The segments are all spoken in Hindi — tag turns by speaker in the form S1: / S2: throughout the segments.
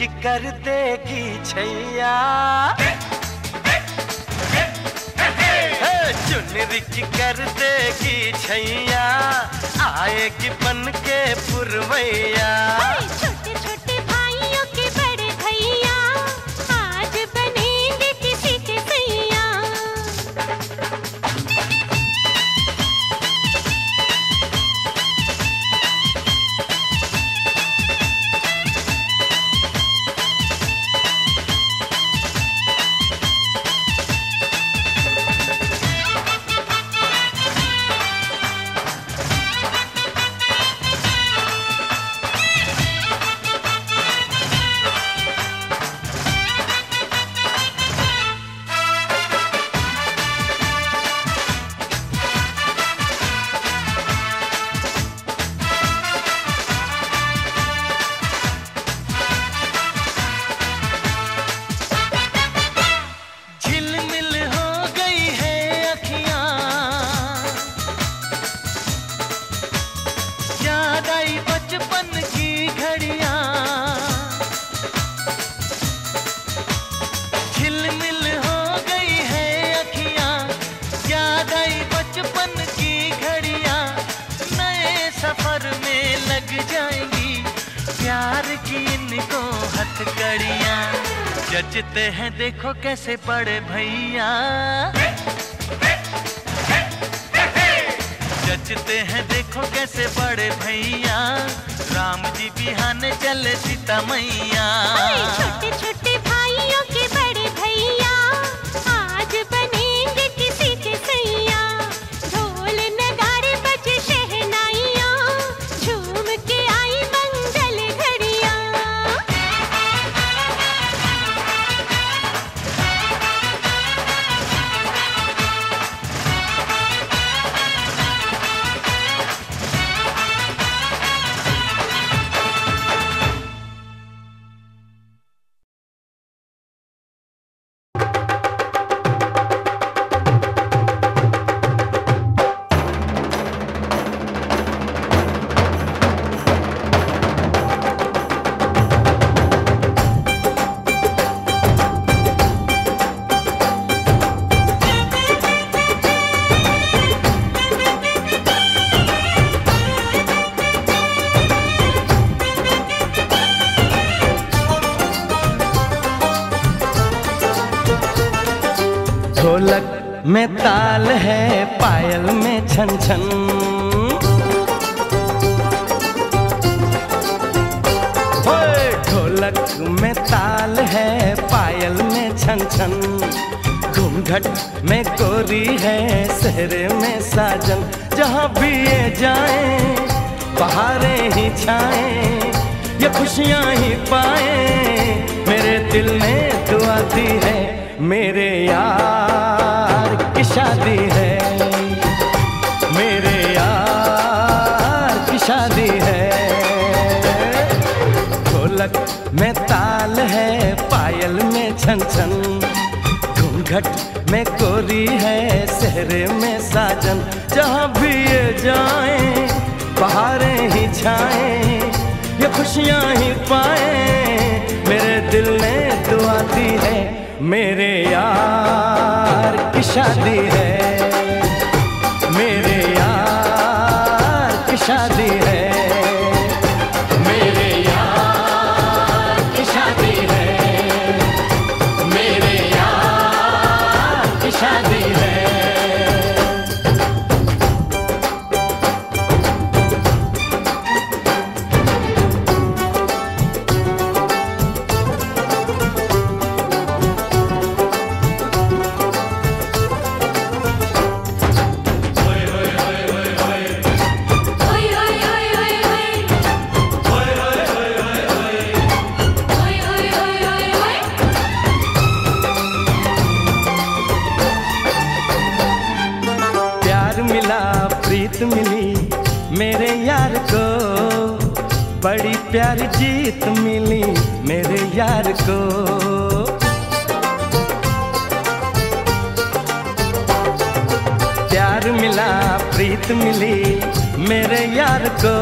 S1: की कर देगी छैया। चुनरी की कर देगी छैया। आएगी बन के पुरवैया। हथकड़ियाँ जचते हैं, देखो कैसे बड़े भैया। जचते हैं, देखो कैसे बड़े भैया। राम जी बिहान चले सीता मैया।
S2: छोटे छोटे
S1: में ताल है पायल में छन छन। ढोलक में ताल है पायल में छन छन। घूंघट में गोरी है, सहरे में साजन। जहाँ भी ये जाए बहारें ही छाए, ये खुशियाँ ही पाए। मेरे दिल में दुआ दी है, मेरे यार। छन घूंघट में कोरी है, सहरे में साजन। जहाँ भी ये जाए बहारें ही छाए, ये खुशियाँ ही पाए। मेरे दिल ने दुआ दी है, मेरे यार की शादी है। मिला, प्रीत मिली मेरे यार को। बड़ी प्यारी जीत मिली मेरे यार को। प्यार मिला, प्रीत मिली मेरे यार को।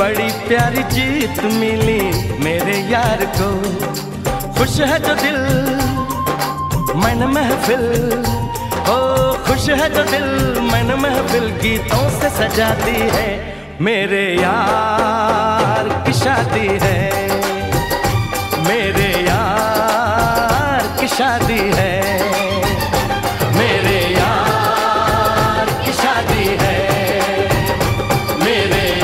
S1: बड़ी प्यारी जीत मिली मेरे यार को। खुश है जो दिल, मन महफिल ओ खुश है जो दिल मन महफिल गीतों से सजाती है। मेरे यार की शादी है। मेरे यार की शादी है। मेरे यार की शादी है। मेरे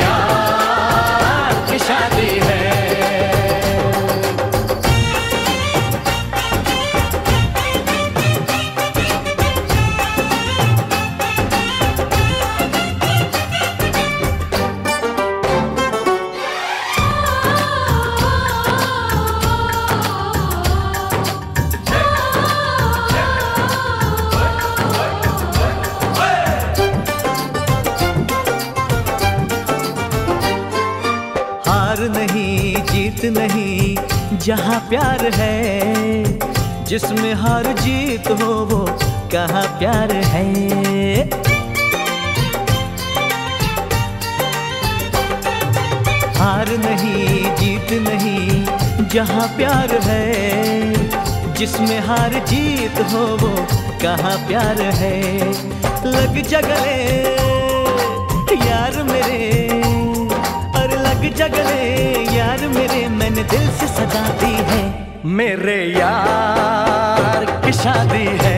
S3: जहाँ प्यार है, जिसमें हार जीत हो वो कहाँ प्यार है? हार नहीं, जीत नहीं, जहाँ प्यार है, जिसमें हार जीत हो वो कहाँ प्यार है? लग जगले, यार मेरे। लग जगले यार मेरे, मैंने दिल से सजा दी है।
S1: मेरे यार की शादी है।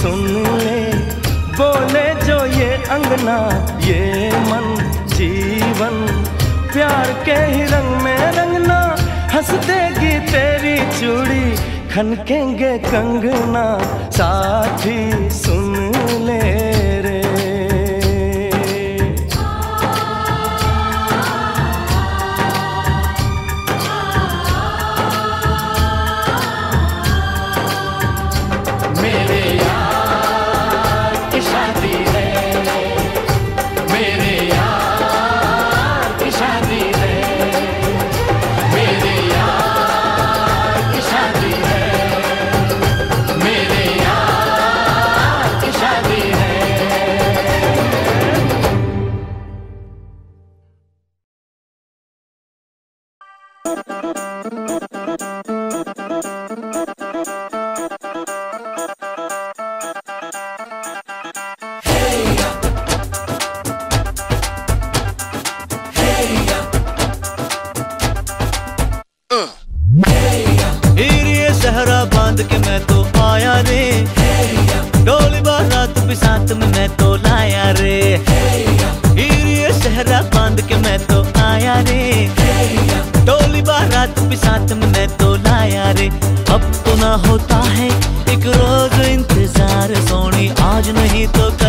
S1: सुन ले, बोले जो ये अंगना, ये मन, जीवन। प्यार के ही रंग में रंगना, हंस देगी तेरी चूड़ी, खनकेंगे कंगना। साथी सुन ले।
S3: आज नहीं तो